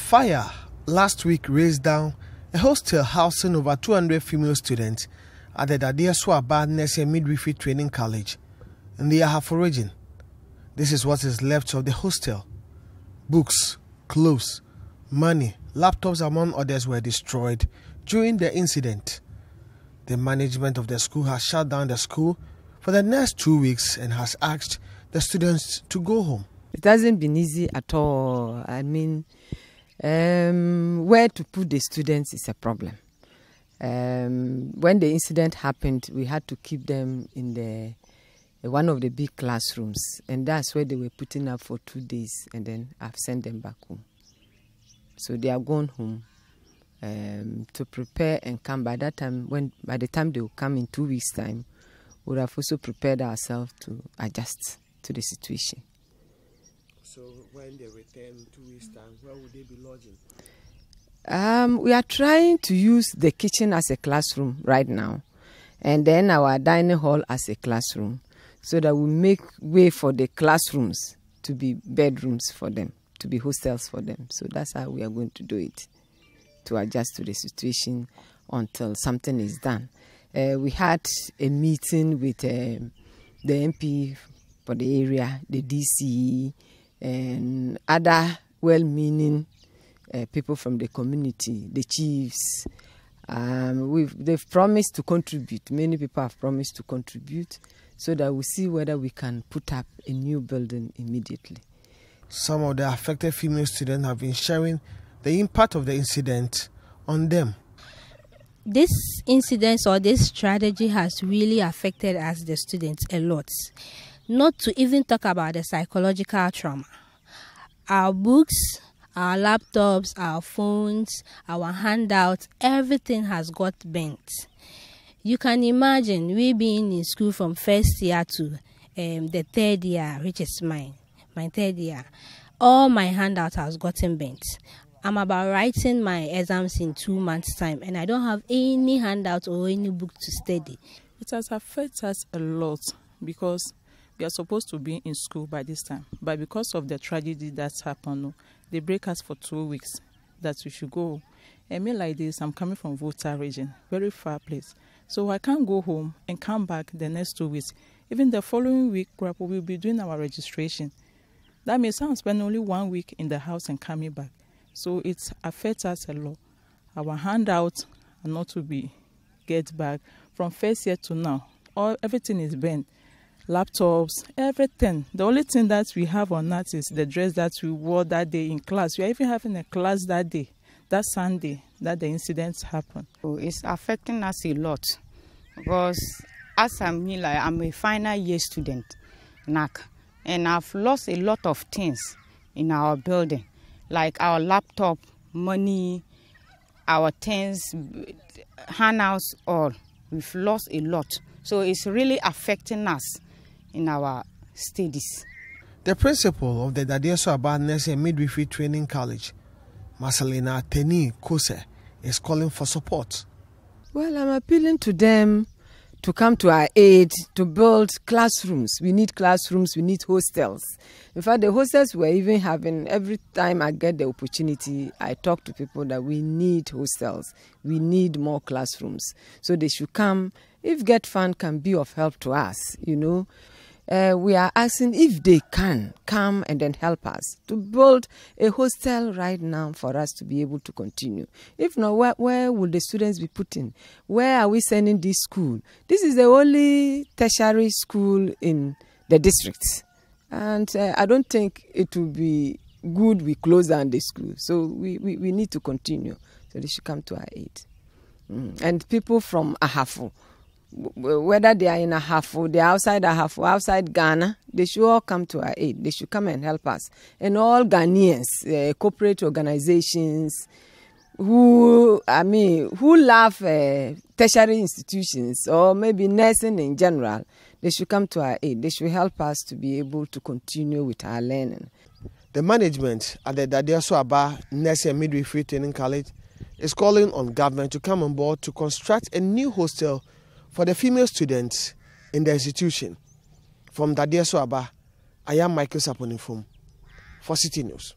Fire last week razed down a hostel housing over 200 female students at the Dadiesoaba Nursing Midwifery Training College in the Ahafo region. This is what is left of the hostel. Books, clothes, money, laptops, among others, were destroyed during the incident. The management of the school has shut down the school for the next two weeks and has asked the students to go home. It hasn't been easy at all. I mean, um, where to put the students is a problem. Um, when the incident happened, we had to keep them in the one of the big classrooms, and that's where they were putting up for two days, and then I've sent them back home. So they are going home um, to prepare and come. By that time, when by the time they will come in two weeks' time, we would have also prepared ourselves to adjust to the situation. So when they return two weeks' time, where would they be lodging? Um, we are trying to use the kitchen as a classroom right now, and then our dining hall as a classroom, so that we make way for the classrooms to be bedrooms for them, to be hostels for them. So that's how we are going to do it, to adjust to the situation until something is done. Uh, we had a meeting with uh, the MP for the area, the DC, and other well-meaning uh, people from the community, the chiefs. Um, we've, they've promised to contribute. Many people have promised to contribute so that we see whether we can put up a new building immediately. Some of the affected female students have been sharing the impact of the incident on them. This incident or this strategy has really affected us, the students, a lot. Not to even talk about the psychological trauma. Our books, our laptops, our phones, our handouts, everything has got bent. You can imagine we being in school from first year to um, the third year, which is mine, my third year. All my handouts has gotten bent. I'm about writing my exams in two months' time, and I don't have any handout or any book to study. It has affected us a lot because we are supposed to be in school by this time, but because of the tragedy that's happened, oh, they break us for two weeks that we should go. And me like this, I'm coming from Volta region, very far place. So I can't go home and come back the next two weeks. Even the following week, we will be doing our registration. That means I'm spending only one week in the house and coming back. So it affects us a lot. Our handouts are not to be get back from first year to now. All everything is bent laptops, everything. The only thing that we have on that is the dress that we wore that day in class. We are even having a class that day, that Sunday, that the incidents happened. Oh, it's affecting us a lot because as I'm like I'm a final year student, NAC, and I've lost a lot of things in our building, like our laptop, money, our things, handouts, all. We've lost a lot. So it's really affecting us in our studies. The principal of the Dadiesoaba Nursing Midwifery Training College, Marcelina Teni Kose, is calling for support. Well, I'm appealing to them to come to our aid to build classrooms. We need classrooms, we need hostels. In fact, the hostels we're even having, every time I get the opportunity, I talk to people that we need hostels. We need more classrooms. So they should come. If GETFund can be of help to us, you know, uh, we are asking if they can come and then help us to build a hostel right now for us to be able to continue. If not, where, where will the students be put in? Where are we sending this school? This is the only tertiary school in the district. And uh, I don't think it will be good we close down the school. So we, we, we need to continue. So they should come to our aid. Mm. And people from Ahafo, whether they are in a Ahafo, they are outside Ahafo, outside Ghana, they should all come to our aid. They should come and help us. And all Ghanaians, uh, corporate organizations, who I mean, who love uh, tertiary institutions or maybe nursing in general, they should come to our aid. They should help us to be able to continue with our learning. The management at the Dadiesoaba Nursing Midwifery Training College is calling on government to come on board to construct a new hostel for the female students in the institution. From Dadiesoaba, I am Michael Saponifum for Citi News.